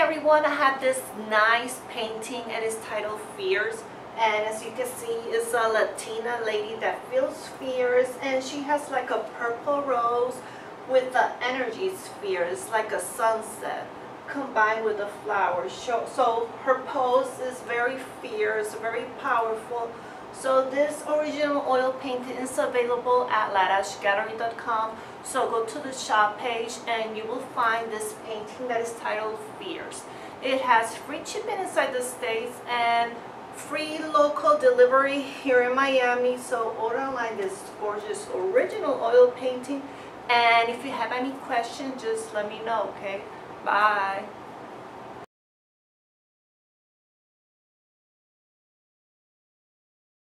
everyone, I have this nice painting and it's titled Fierce. And as you can see, it's a Latina lady that feels fierce and she has like a purple rose with the energy sphere. It's like a sunset combined with a flowers. So, so her pose is very fierce, very powerful. So this original oil painting is available at ladashgallery.com. So go to the shop page and you will find this painting that is titled Fierce. It has free shipping inside the States and free local delivery here in Miami. So order online this gorgeous original oil painting. And if you have any questions, just let me know, okay? Bye.